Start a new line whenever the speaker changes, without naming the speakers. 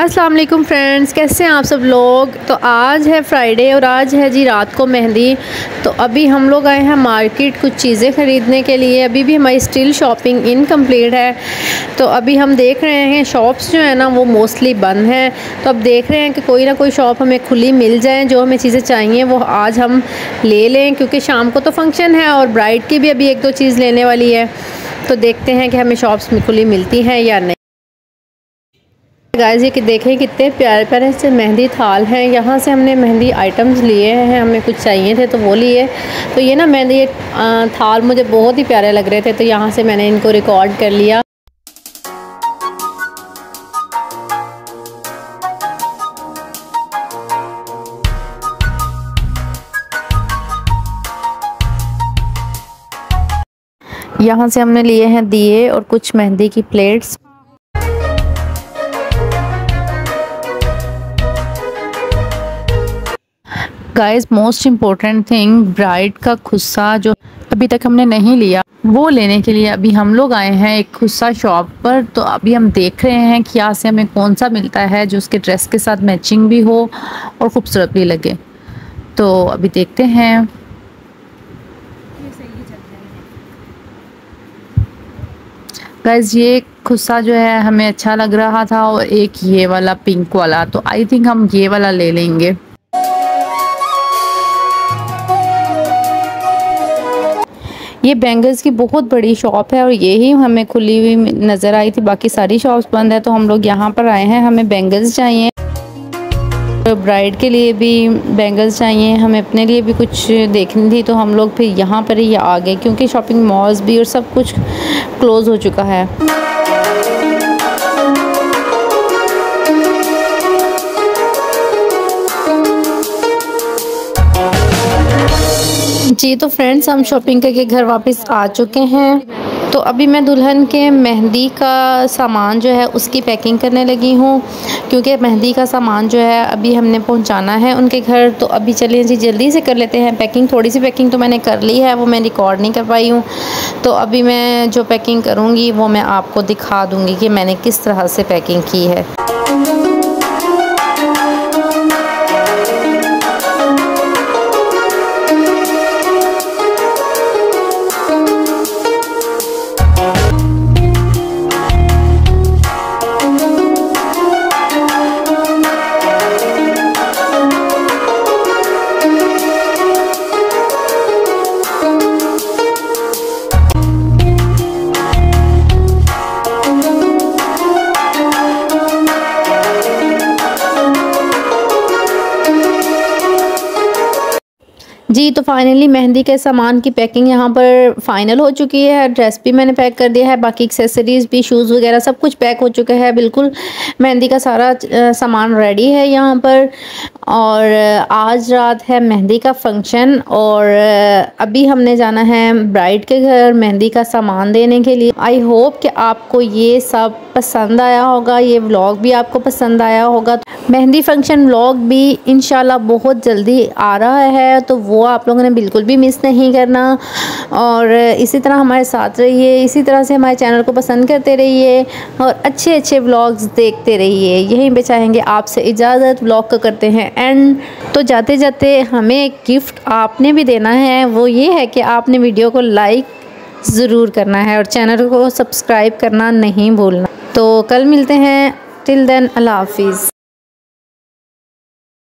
अस्सलाम वालेकुम फ्रेंड्स, कैसे हैं आप सब लोग? तो आज है फ्राइडे और आज है जी रात को मेहंदी। तो अभी हम लोग आए हैं मार्केट कुछ चीज़ें ख़रीदने के लिए। अभी भी हमारी स्टिल शॉपिंग इनकम्प्लीट है। तो अभी हम देख रहे हैं शॉप्स जो है ना, वो मोस्टली बंद हैं। तो अब देख रहे हैं कि कोई ना कोई शॉप हमें खुली मिल जाए, जो हमें चीज़ें चाहिए, वो आज हम ले लें। क्योंकि शाम को तो फ़ंक्शन है और ब्राइड की भी अभी एक दो चीज़ लेने वाली है। तो देखते हैं कि हमें शॉप्स खुली मिलती हैं या नहीं। गाइस ये कि देखें कितने प्यारे प्यारे से मेहंदी थाल हैं। यहाँ से हमने मेहंदी आइटम्स लिए हैं, हमें कुछ चाहिए थे तो वो लिए। तो ये ना मेहंदी थाल मुझे बहुत ही प्यारे लग रहे थे तो यहाँ से मैंने इनको रिकॉर्ड कर लिया। यहाँ से हमने लिए हैं दिए और कुछ मेहंदी की plates guys most important thing bride का खुस्सा जो अभी तक हमने नहीं लिया, वो लेने के लिए अभी हम लोग आए हैं एक खुस्सा शॉप पर। तो अभी हम देख रहे हैं कि यहाँ से हमें कौन सा मिलता है जो उसके ड्रेस के साथ मैचिंग भी हो और खूबसूरत भी लगे। तो अभी देखते हैं। गाइज़ ये खुस्सा जो है हमें अच्छा लग रहा था और एक ये वाला पिंक वाला। तो आई थिंक हम ये वाला ले लेंगे। ये बैंगल्स की बहुत बड़ी शॉप है और यही हमें खुली हुई नज़र आई थी। बाकी सारी शॉप्स बंद है तो हम लोग यहाँ पर आए हैं। हमें बैंगल्स चाहिए। तो ब्राइड के लिए भी बैंगल्स चाहिए। हमें अपने लिए भी कुछ देखनी थी तो हम लोग फिर यहाँ पर ही आ गए क्योंकि शॉपिंग मॉल्स भी और सब कुछ क्लोज़ हो चुका है। जी तो फ्रेंड्स हम शॉपिंग करके घर वापस आ चुके हैं। तो अभी मैं दुल्हन के मेहंदी का सामान जो है उसकी पैकिंग करने लगी हूँ, क्योंकि मेहंदी का सामान जो है अभी हमने पहुँचाना है उनके घर। तो अभी चलिए जी, जल्दी से कर लेते हैं पैकिंग थोड़ी सी पैकिंग तो मैंने कर ली है, वो मैं रिकॉर्ड नहीं कर पाई हूँ। तो अभी मैं जो पैकिंग करूँगी, वो मैं आपको दिखा दूँगी कि मैंने किस तरह से पैकिंग की है। जी तो फाइनली मेहंदी के सामान की पैकिंग यहाँ पर फाइनल हो चुकी है। ड्रेस भी मैंने पैक कर दिया है, बाकी एक्सेसरीज़ भी शूज़ वगैरह सब कुछ पैक हो चुका है। बिल्कुल मेहंदी का सारा सामान रेडी है यहाँ पर। और आज रात है मेहंदी का फ़ंक्शन और अभी हमने जाना है ब्राइड के घर मेहंदी का सामान देने के लिए। आई होप कि आपको ये सब पसंद आया होगा, ये व्लॉग भी आपको पसंद आया होगा। मेहंदी फ़ंक्शन व्लॉग भी इनशाला बहुत जल्दी आ रहा है तो वो आप लोगों ने बिल्कुल भी मिस नहीं करना। और इसी तरह हमारे साथ रहिए, इसी तरह से हमारे चैनल को पसंद करते रहिए और अच्छे अच्छे व्लॉग्स देखते रहिए। यहीं पे चाहेंगे आपसे इजाज़त, व्लॉग का करते हैं एंड। तो जाते जाते हमें एक गिफ्ट आपने भी देना है, वो ये है कि आपने वीडियो को लाइक ज़रूर करना है और चैनल को सब्सक्राइब करना नहीं भूलना। तो कल मिलते हैं, टिल देन अल्लाह हाफिज़।